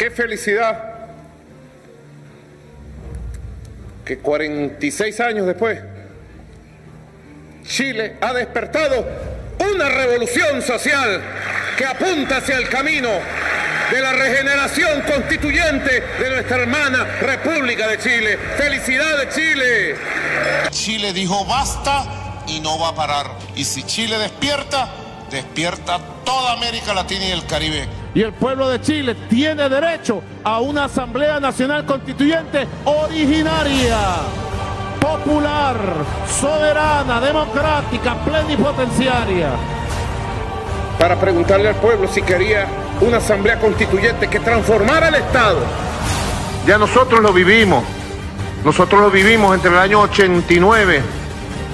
Qué felicidad que 46 años después Chile ha despertado una revolución social que apunta hacia el camino de la regeneración constituyente de nuestra hermana República de Chile. ¡Felicidades Chile! Chile dijo basta y no va a parar. Y si Chile despierta, despierta toda América Latina y el Caribe. Y el pueblo de Chile tiene derecho a una Asamblea Nacional Constituyente originaria, popular, soberana, democrática, plenipotenciaria. Para preguntarle al pueblo si quería una Asamblea Constituyente que transformara el Estado. Ya nosotros lo vivimos. Nosotros lo vivimos entre el año 89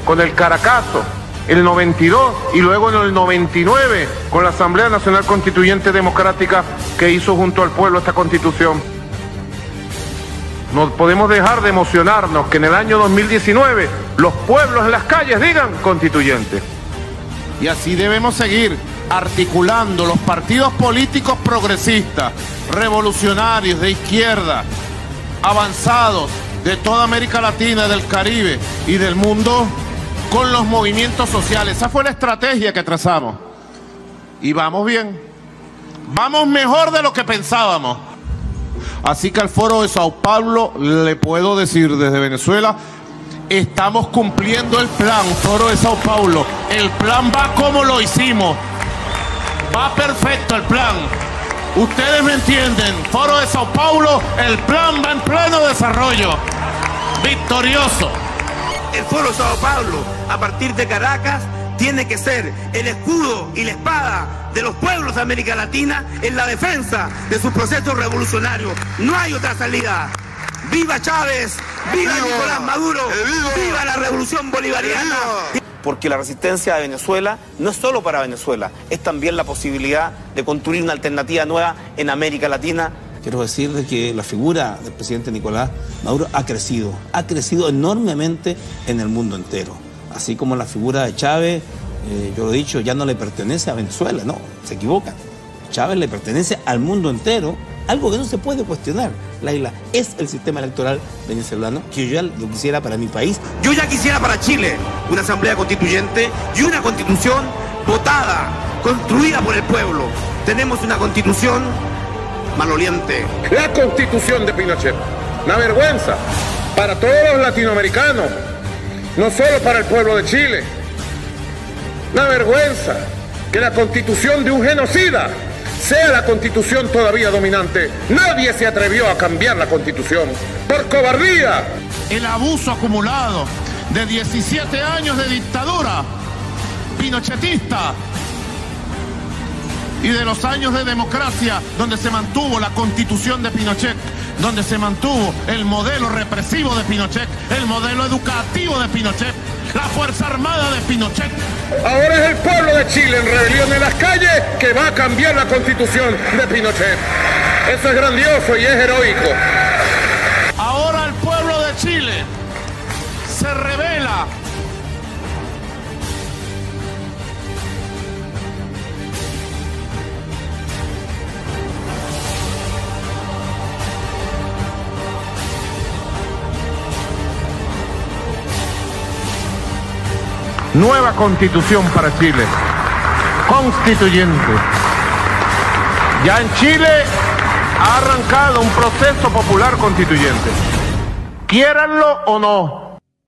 con el Caracazo el 92 y luego en el 99 con la Asamblea Nacional Constituyente Democrática que hizo junto al pueblo esta constitución. No podemos dejar de emocionarnos que en el año 2019 los pueblos en las calles digan constituyente. Y así debemos seguir articulando los partidos políticos progresistas, revolucionarios, de izquierda, avanzados de toda América Latina, del Caribe y del mundo con los movimientos sociales. Esa fue la estrategia que trazamos. Y vamos bien. Vamos mejor de lo que pensábamos. Así que al foro de Sao Paulo le puedo decir desde Venezuela, estamos cumpliendo el plan, foro de Sao Paulo. El plan va como lo hicimos. Va perfecto el plan. Ustedes me entienden. Foro de Sao Paulo, el plan va en pleno desarrollo. Victorioso el Foro Sao Paulo, a partir de Caracas, tiene que ser el escudo y la espada de los pueblos de América Latina en la defensa de sus procesos revolucionarios. No hay otra salida. ¡Viva Chávez! ¡Viva, Nicolás Maduro! ¡Viva la revolución bolivariana! Porque la resistencia de Venezuela no es solo para Venezuela, es también la posibilidad de construir una alternativa nueva en América Latina quiero decir que la figura del presidente Nicolás Maduro ha crecido, ha crecido enormemente en el mundo entero. Así como la figura de Chávez, eh, yo lo he dicho, ya no le pertenece a Venezuela, no, se equivoca. Chávez le pertenece al mundo entero, algo que no se puede cuestionar. La isla es el sistema electoral venezolano que yo ya lo quisiera para mi país. Yo ya quisiera para Chile una asamblea constituyente y una constitución votada, construida por el pueblo. Tenemos una constitución maloliente. La constitución de Pinochet. Una vergüenza para todos los latinoamericanos, no solo para el pueblo de Chile. Una vergüenza que la constitución de un genocida sea la constitución todavía dominante. Nadie se atrevió a cambiar la constitución por cobardía. El abuso acumulado de 17 años de dictadura pinochetista y de los años de democracia donde se mantuvo la constitución de Pinochet, donde se mantuvo el modelo represivo de Pinochet, el modelo educativo de Pinochet, la Fuerza Armada de Pinochet. Ahora es el pueblo de Chile en rebelión en las calles que va a cambiar la constitución de Pinochet. Eso es grandioso y es heroico. Ahora el pueblo de Chile se revela Nueva constitución para Chile. Constituyente. Ya en Chile ha arrancado un proceso popular constituyente. Quiéranlo o no,